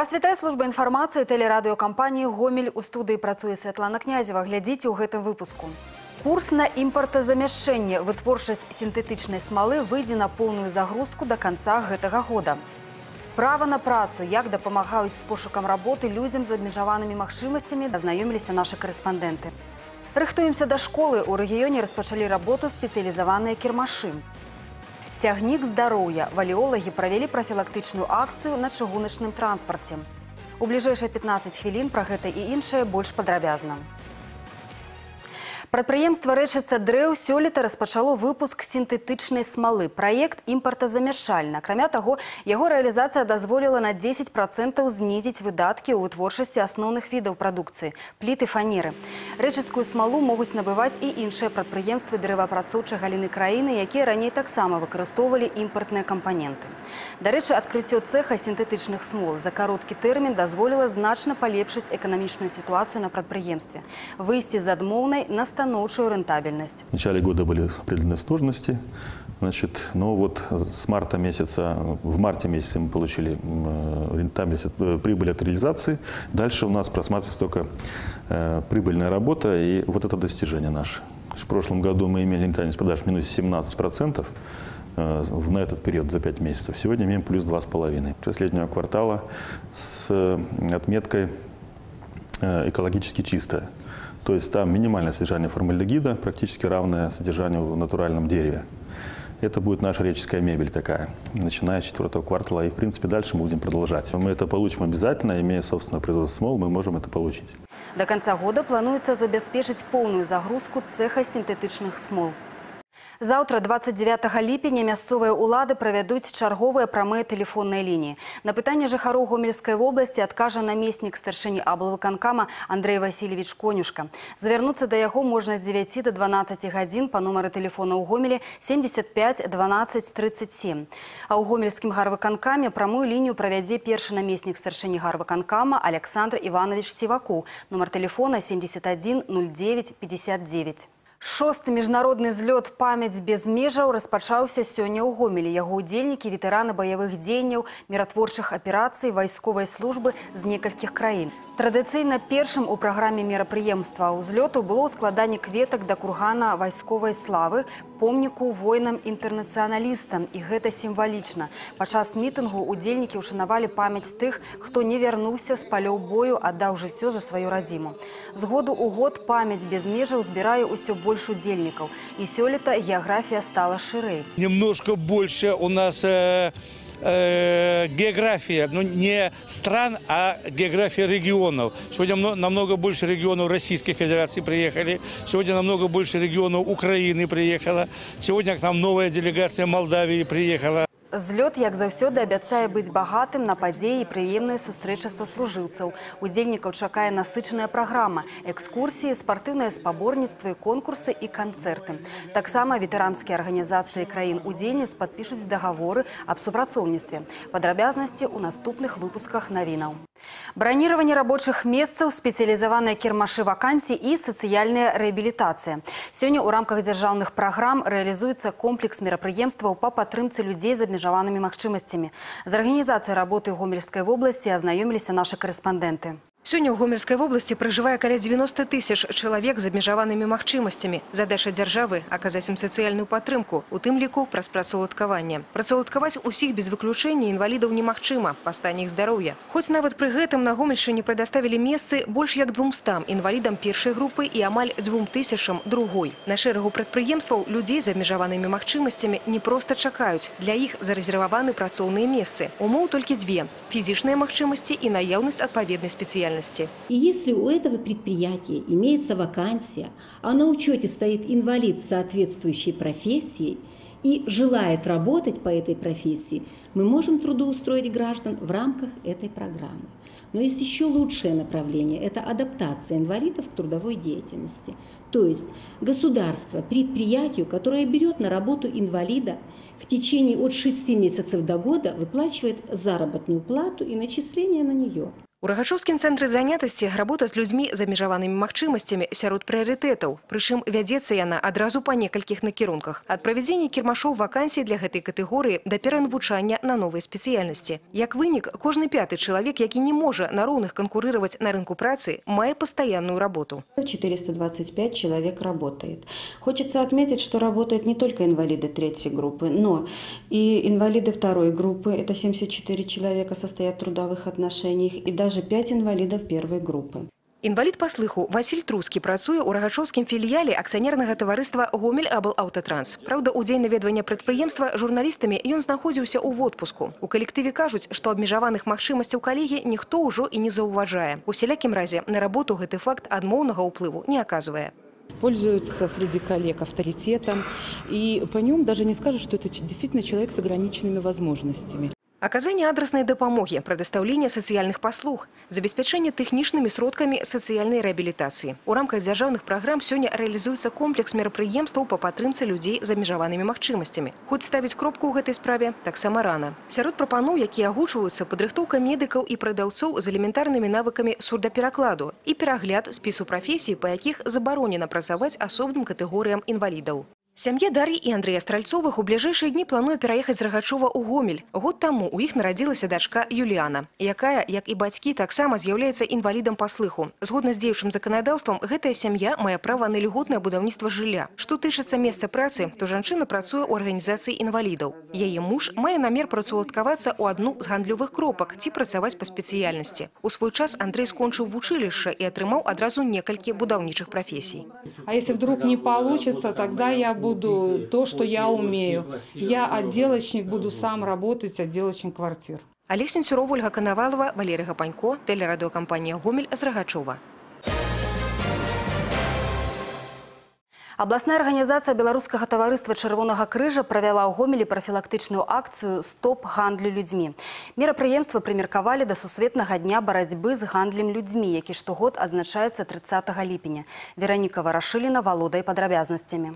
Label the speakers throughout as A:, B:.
A: Вас вітае служба інфармацыі тэлерадыёкампаніі Гомель у студыі працуе Святлана Князева. Глядзіце ў гэтым выпуску. Курс на імпартазамяшчэнне вытворчасць сінтэтычнай смалы выйдзе на поўную загрузку да канца гэтага года. Права на працу, як дапамагаюць з пошукам работы людзям з абмежаванымі магчымасцямі, дазнаёміліся нашы карэспандэнты. Рыхтуемся да школы. У рэгіёне распачалі работу спецыялізаваныя кірмашы. Цягнік здароўя. Валіолагі правялі прафілактычную акцыю на чыгуначным транспарце. У бліжэйшыя 15 хвілін пра гэта і іншае больш падрабязна. Прадпрыемства рэчыцца дрэў сёлета распачало выпуск сінтэтычнай смалы. Праект імпартазамяшальна. Акрамя таго, яго рэалізацыя дазволіла на 10 процентаў знізіць выдаткі ў вытворчасці асноўных відаў прадукцыі пліты фанеры. Рэчыцкую смалу могуць набываць і іншыя прадпрыемствы дрэваапрацоўчай галіны краіны, якія раней таксама выкарыстоўвалі імпартныя кампаненты. Дарэчы, адкрыццё цэха сінтэтычных смол за кароткі тэрмін дазволіла значна палепшыць эканамічную сітуацыю на прадпрыемстве. Выйсці з адмоўнай на станоўчую рэнтабельнасць.
B: В начале года были определенные сложности. Значит, но вот с марта месяца, в марте месяце мы получили м, рентабельность, э, прибыль от реализации. Дальше у нас просматривается только э, прибыльная работа и вот это достижение наше. В прошлом году мы имели рентабельность продаж минус 17% э, в- на этот период за 5 месяцев. Сегодня имеем плюс 2,5. Последнего квартала с э, отметкой э, экологически чистая. То есть там минимальное содержание формальдегида, практически равное содержанию в натуральном дереве. Это будет наша реческая мебель такая, начиная с четвертого квартала. И, в принципе, дальше мы будем продолжать. Мы это получим обязательно, имея собственное производство смол, мы можем это получить.
A: Да канца года плануецца забяспечыць поўную загрузку цэха сінтэтычных смол. Заўтра 29 ліпеня мясцовыя ўлады правядуць чарговыя прамыя тэлефонныя лініі. На пытанне жыхароў гомельскай вобласці адкажа намеснік старшыні аблавыканкама Андрэй Васильевич Конюшка. Завярнуцца да яго можна з 9 до 12 гадзін па нумары тэлефона ў гомелі 75 12 37. А ў гомельскім гарвыканкаме прамую лінію правядзе першы намеснік старшыні гарвыканкама Александр Іванович Сіваку. Нумар тэлефона 71 09 59. Шосты міжнародны злёт памяць без межаў распачаўся сёння ў гомелі. Яго ўдзельнікі ветэраны баявых дзеянняў, міратворчых аперацый, вайсковай службы з некалькіх краін. Традыцыйна першым у праграме мерапрыемства ўзлёту было складанне кветак да кургана вайсковай славы, помніку воінам-інтэрнацыяналістам. І гэта сімвалічна. Падчас мітынгу ўдзельнікі ўшанавалі памяць тых, хто не вярнуўся з палёў бою, аддаў жыццё за сваю радзіму. З году ў год памяць без межаў збірае ўсё больш удзельнікаў. І сёлета геаграфія стала шырэй.
C: немножко больше у нас э, э, география, ну не стран, а география регионов. Сегодня мно- намного больше регионов Российской Федерации приехали, сегодня намного больше регионов Украины приехало, сегодня к нам новая делегация Молдавии приехала.
A: Злёт, як заўсёды, абяцае быць багатым на падзеі і прыемныя сустрэчы са служыўцаў. Удзельнікаў чакае насычаная праграма, экскурсіі, спартыўныя спаборніцтвы, конкурсы і канцэрты. Таксама ветэранскія арганізацыі краін-удзельніц падпішуць дагаворы аб супрацоўніцтве. Падрабязнасці ў наступных выпусках навінаў. Браніраванне рабочых месцаў, спецыялізаваныя кірмашы вакансій і сацыяльная рэабілітацыя. Сёння ў рамках дзяржаўных праграм рэалізуецца комплекс мерапрыемстваў па падтрымцы людзей з абмежаванымі магчымасцямі. З арганізацыяй работы гомельскай вобласці азнаёміліся нашы карэспандэнты.
D: Сёння ў гомельскай вобласці пражывае каля 90 тысяч чалавек з абмежаванымі магчымасцямі. Задача дзяржавы аказаць ім сацыяльную падтрымку, у тым ліку праз працаўладкаванне. Працаўладкаваць усіх без выключэння інвалідаў немагчыма па стане іх здароўя. Хоць нават пры гэтым на гомельшчыне прадаставілі месцы больш як 200 інвалідам першай групы і амаль 2000 другой. На шэрагу прадпрыемстваў людзей з абмежаванымі магчымасцямі не проста чакаюць. Для іх зарэзерваваны працоўныя месцы. Умоў толькі дзве – фізічныя магчымасці і наяўнасць адпаведнай спецыяльнасці.
E: и если у этого предприятия имеется вакансия, а на учете стоит инвалид соответствующей профессией и желает работать по этой профессии, мы можем трудоустроить граждан в рамках этой программы. Но есть еще лучшее направление – это адаптация инвалидов к трудовой деятельности. То есть государство предприятию, которое берет на работу инвалида в течение от 6 месяцев до года, выплачивает заработную плату и начисления на нее.
D: У рагачоўскім цэнтры занятасці работа з людзьмі з абмежаванымі магчымасцямі сярод прыярытэтаў. Прычым вядзецца яна адразу па некалькіх накірунках. Ад правядзення кірмашоў вакансій для гэтай катэгорыі да перанавучання на новыя спецыяльнасці. Як вынік, кожны пяты чалавек, які не можа на роўных канкурировать на рынку працы, мае пастаянную работу.
F: 425 человек работает. Хочется отметить, что работают не только инвалиды третьей группы, но и инвалиды второй группы, это 74 человека состоят в трудовых отношениях, и даже 5 инвалидов первой группы.
D: Інвалід па слыху Васіль Трускі працуе ў рагачоўскім філіяле акцыянернага таварыства Гомель Абл Аўтатранс. Праўда, у дзень наведвання прадпрыемства журналістамі ён знаходзіўся ў водпуску. У калектыве кажуць, што абмежаваных магчымасцяў калегі ніхто ўжо і не заўважае. У сялякім разе на работу гэты факт адмоўнага ўплыву не аказвае.
G: пользуется среди коллег авторитетом, и по нем даже не скажешь, что это действительно человек с ограниченными возможностями.
D: Аказанне адраснай дапамогі, прадастаўленне сацыяльных паслуг, забеспячэнне тэхнічнымі сродкамі сацыяльнай рэабілітацыі. У рамках дзяржаўных праграм сёння рэалізуецца комплекс мерапрыемстваў па падтрымцы людзей з абмежаванымі магчымасцямі. Хоць ставіць кропку ў гэтай справе таксама рана. Сярод прапаноў, якія агучваюцца падрыхтоўка медыкаў і прадаўцоў з элементарнымі навыкамі сурдаперакладу і перагляд спісу прафесій, па якіх забаронена працаваць асобным катэгорыям інвалідаў. Сям'я Дар'і і Андрэя Стральцовых у бліжэйшыя дні плануе пераехаць з Рагачова ў Гомель. Год таму у іх нарадзілася дачка Юліана, якая, як і бацькі, таксама з'яўляецца інвалідам па слыху. Згодна з дзеючым заканадаўствам, гэтая сям'я мае права на льготнае будаўніцтва жылля. Што тычыцца месца працы, то жанчына працуе ў арганізацыі інвалідаў. Яе муж мае намер працаўладкавацца ў адну з гандлёвых кропак ці працаваць па спецыяльнасці. У свой час Андрэй скончыў вучылішча і атрымаў адразу некалькі будаўнічых прафесій.
H: А если вдруг не получится, тогда я буду то, что я умею. Я отделочник, буду сам работать, отделочник квартир.
D: Олег Сенцюров, Ольга Коновалова, Валерий Гапанько, телерадиокомпания «Гомель» з Рагачова.
A: Абласная арганізацыя беларускага таварыства чырвонага крыжа правяла ў гомелі прафілактычную акцыю стоп гандлю людзьмі. Мерапрыемства прымеркавалі да сусветнага дня барацьбы з гандлем людзьмі, які штогод адзначаецца 30 ліпеня. Вераніка Варашыліна валодае падрабязнасцямі.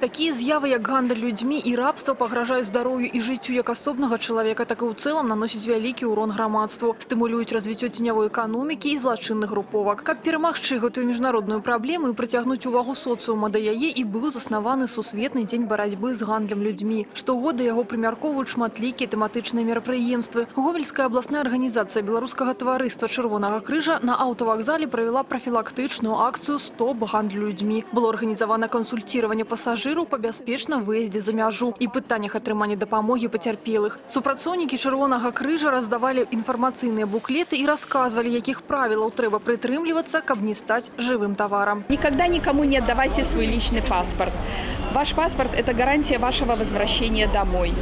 I: Такія з'явы, як гандаль людзьмі і рабства пагражаюць здароўю і жыццю як асобнага чалавека, так і ў цэлым наносяць вялікі ўрон грамадству, стымулююць развіццё ценявой эканомікі і злачынных груповак. Каб перамагчы гэтую міжнародную праблему і прыцягнуць увагу соцыума да яе і быў заснаваны сусветны дзень барацьбы з гандлем людзьмі. Штогода яго прымяркоўваюць шматлікія тэматычныя мерапрыемствы. Гомельская абласная арганізацыя беларускага таварыства чырвонага крыжа на аўтавакзале правяла прафілактычную акцыю стоп гандлю людзьмі. Было арганізавана кансультирование пассажиров пасажыраў па бяспечным выездзе за мяжу і пытаннях атрымання дапамогі пацярпелых. Супрацоўнікі чырвонага крыжа раздавалі інфармацыйныя буклеты і рассказывали, якіх правілаў трэба прытрымлівацца, каб не стаць жывым таварам.
J: Никогда никому не отдавайте свой личный паспорт. Ваш паспорт – это гарантия вашего возвращения домой.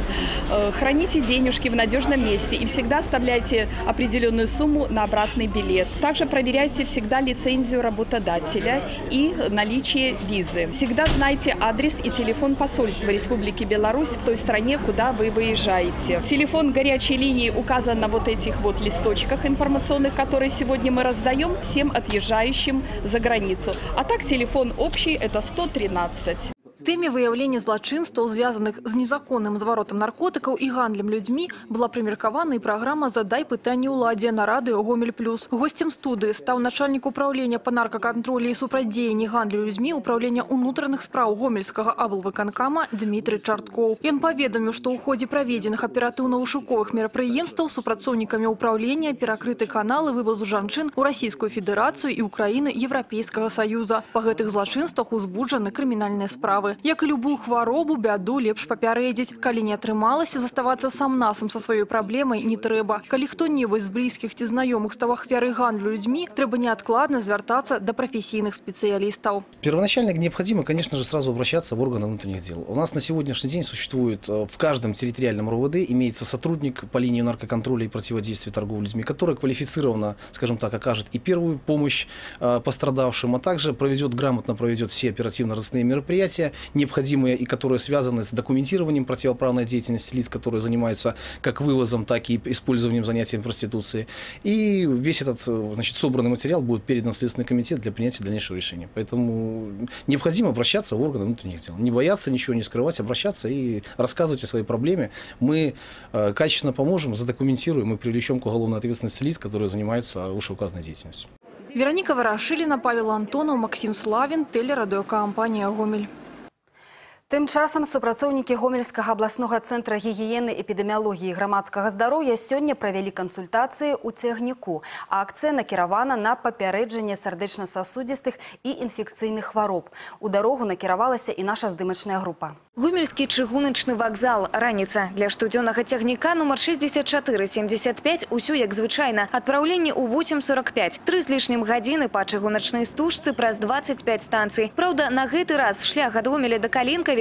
J: Э, Храните денежки в надежном месте и всегда оставляйте определенную сумму на обратный билет. Также проверяйте всегда лицензию работодателя и наличие визы. Всегда знайте адрес и телефон посольства Республики Беларусь в той стране, куда вы выезжаете. Телефон горячей линии указан на вот этих вот листочках информационных, которые сегодня мы раздаем всем отъезжающим за границу. А так телефон общий – это 113.
I: Тэме выяўлення злачынстваў, звязаных з незаконным зваротам наркотыкаў і гандлем людзьмі, была прымеркавана і праграма «Задай пытанне ўладзе» на радыё «Гомель плюс». Госцем студыі стаў начальнік управлення па наркакантролі і супрацьдзеянні гандлю людзьмі управлення ўнутраных спраў гомельскага аблвыканкама Дмітрый Чарткоў. Ён паведаміў, што ў ходзе праведзеных аператыўна-вышуковых мерапрыемстваў супрацоўнікамі ўправлення перакрыты каналы вывозу жанчын у Расійскую Федэрацыю і ўкраіны Еўрапейскага Саюза. Па гэтых злачынствах узбуджаны крымінальныя справы. Як і любую хваробу, бяду лепш папярэдзіць. Калі не атрымалася заставацца сам насам са сваёй праблемай не трэба. Калі хто-небудзь з блізкіх ці знаёмых стаў ахвярай гандлю людзьмі, трэба неадкладна звяртацца да прафесійных спецыялістаў.
K: Первоначально необходимо, конечно же, сразу обращаться в органы внутренних дел. У нас на сегодняшний день существует э, в каждом территориальном РОВД имеется сотрудник по линии наркоконтроля и противодействия торговли людьми, который квалифицированно, скажем так, окажет и первую помощь э, пострадавшим, а также проведет грамотно проведет все оперативно-розыскные мероприятия необходимые и которые связаны с документированием противоправной деятельности лиц, которые занимаются как вывозом, так и использованием занятий проституции. И весь этот э, значит, собранный материал будет передан в Следственный комитет для принятия дальнейшего решения. Поэтому необходимо обращаться в органы внутренних дел. Не бояться ничего не скрывать, обращаться и рассказывать о своей проблеме. Мы э, качественно поможем, задокументируем и привлечем к уголовной ответственности лиц, которые занимаются вышеуказанной деятельностью.
I: Вероніка Варашиліна, Павел Антонов, Максим Славін, телерадіокампанія «Гомель».
A: Тым часам супрацоўнікі гомельскага абласнога цэнтра гігіены эпідэміялогіі і грамадскага здароўя сёння правялі кансультацыі ў цягніку. Акцыя накіравана на папярэджанне сардэчна-сасудзістых і інфекцыйных хвароб. У дарогу накіравалася і наша здымачная група.
L: Гомельский чыгуначны вокзал. Раніца. Для штодзённага цягніка нумар 6475 усё як звычайна. Адпраўленне ў 8.45. Тры з лішнім гадзіны па чыгуначнай стужцы праз 25 станцый. Праўда, на гэты раз шлях ад Гомеля да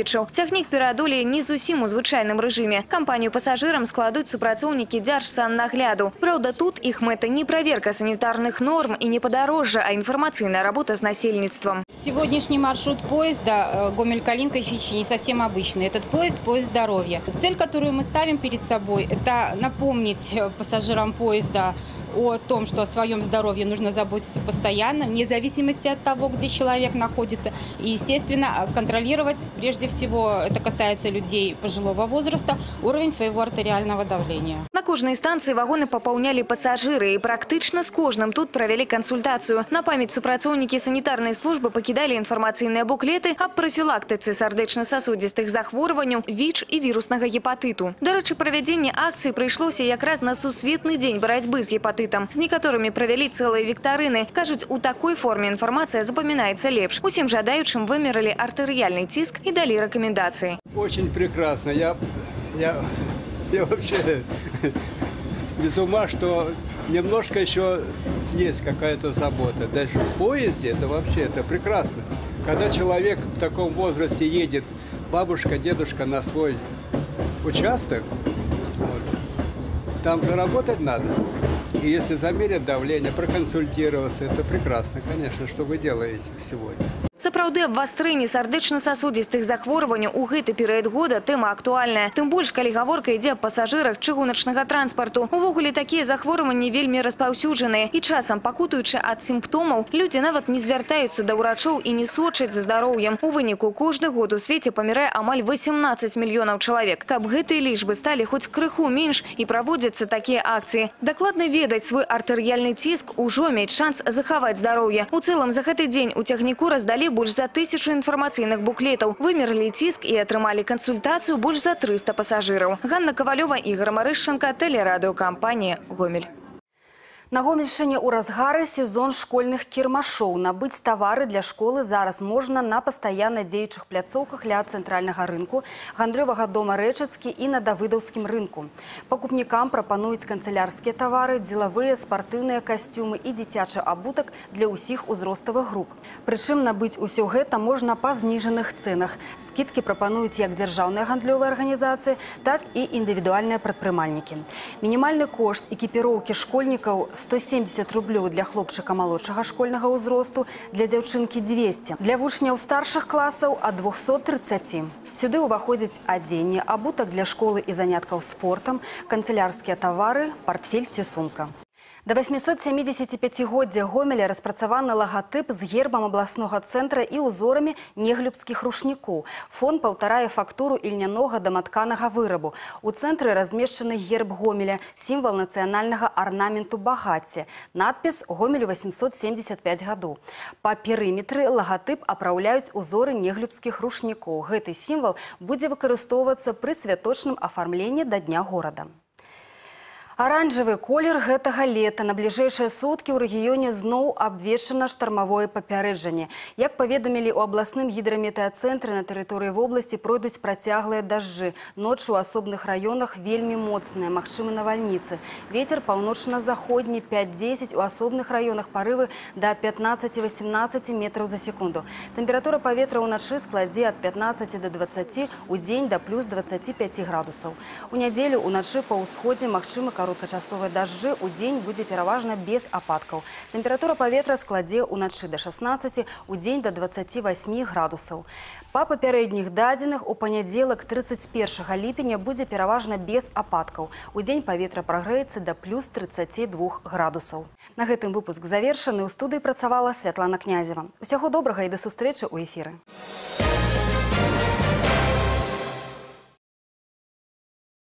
L: Калінкавічаў цягнік пераадолее не зусім у звычайным рэжыме. Кампанію пасажырам складуць супрацоўнікі дзяржсаннагляду. Праўда, тут іх мэта не праверка санітарных норм і не падарожжа, а інфармацыйная работа з насельніцтвам.
M: Сегодняшний маршрут поезда э, Гомель-Калинка-Фичи не совсем обычный. Этот поезд – поезд здоровья. Цель, которую мы ставим перед собой – это напомнить э, пассажирам поезда о том, что о своем здоровье нужно заботиться постоянно, вне зависимости от того, где человек находится. И, естественно, контролировать, прежде всего, это касается людей пожилого возраста, уровень своего артериального давления.
L: На кожнай станцыі вагоны папаўнялі пасажыры і практычна з кожным тут правялі кансультацыю. На памяць супрацоўнікі санітарнай службы пакідалі інфармацыйныя буклеты аб прафілактыцы сардэчна-сасудзістых захворванняў, ВІЧ і віруснага гепатыту. Дарэчы, правядзенне акцыі прыйшлося якраз на сусветны дзень барацьбы з гепатытам. З некаторымі правялі цэлыя віктарыны. Кажуць, у такой форме інфармацыя запамінаецца лепш. Усім жадаючым вымералі артэрыяльны ціск і далі рэкамендацыі.
N: Очень прекрасно. Я, я, я вообще без ума, что немножко еще есть какая-то забота. Даже в поезде это вообще это прекрасно. Когда человек в таком возрасте едет, бабушка, дедушка на свой участок, вот, там же работать надо. И если замерят давление, проконсультироваться, это прекрасно, конечно, что вы делаете сегодня.
L: Сапраўды абвастрэнне сардэчна-сасудзістых захворванняў у гэты перыяд года тэма актуальная. Тым больш, калі гаворка ідзе аб пасажырах чыгуначнага транспарту. Увогуле такія захворванні вельмі распаўсюджаныя. І часам, пакутуючы ад сімптомаў, людзі нават не звяртаюцца да ўрачоў і не сочаць за здароўем. У выніку кожны год у свеце памірае амаль 18 мільёнаў чалавек. Каб гэтыя лічбы сталі хоць крыху менш і праводзяцца такія акцыі. Дакладна ведаць свой артэрыяльны ціск ужо мець шанс захаваць здароўе. У цэлым за гэты дзень у цягніку раздалі больш за тысячу інфармацыйных буклетаў. Вымерлі ціск і атрымалі кансультацыю больш за 300 пасажыраў. Ганна Кавалёва, Ігор Марышченко, тэлерадыокампанія «Гомель».
A: На Гомельшчыне ў разгары сезон школьных кірмашоў. Набыць тавары для школы зараз можна на пастаянна дзеючых пляцоўках ля цэнтральнага рынку, гандлёвага дома рэчацкі і на давыдаўскім рынку. Пакупнікам прапануюць канцылярскія тавары, дзелавыя, спартыўныя касцюмы і дзіцячы абутак для ўсіх узроставых груп. Прычым набыць усё гэта можна па зніжаных цэнах. Скідкі прапануюць як дзяржаўныя гандлёвыя арганізацыі, так і індывідуальныя прадпрымальнікі. Мінімальны кошт экіпіроўкі школьнікаў 170 рублёў для хлопчыка малодшага школьнага ўзросту, для дзяўчынкі 200. Для вучняў старшых класаў ад 230. Сюды ўваходзіць адзенне, абутак для школы і заняткаў спортам, канцылярскія тавары, партфель ці сумка. Да 875годдзя Гомеля распрацаваны лагатып з гербам абласнога цэнтра і ўзорамі неглюбскіх рушнікоў. Фон паўтарае фактуру ільнянога даматканага вырабу. У цэнтры размешчаны герб Гомеля, сімвал нацыянальнага арнаменту багацця. Надпіс «Гомелю 875 гадоў». Па перыметры лагатып апраўляюць узоры неглюбскіх рушнікоў. Гэты сімвал будзе выкарыстоўвацца пры святочным афармленні да дня горада. Аранжавы колер гэтага лета на бліжэйшыя суткі ў рэгіёне зноў абвешчана штармавое папярэджанне. Як паведамілі ў абласным гідраметэацэнтры на тэрыторыі вобласці пройдуць працяглыя дажджы. Ноччу ў асобных раёнах вельмі моцныя, магчымы навальніцы. Вецер паўночна-заходні 5-10 у асобных раёнах парывы да 15-18 метраў за секунду. Тэмпература паветра ўначы складзе ад 15 до 20, у дзень да плюс 25 градусаў. У нядзелю ўначы па ўсходзе магчымы кароткачасовыя дажджы у дзень будзе пераважна без ападкаў. Тэмпература паветра складзе ўначы да 16, у дзень да 28 градусаў. Па папярэдніх дадзеных у панядзелак 31 ліпеня будзе пераважна без ападкаў. У дзень паветра прагрэецца да плюс 32 градусаў. На гэтым выпуск завершаны. У студыі працавала Святлана Князева. Усяго добрага і да сустрэчы ў эфіры.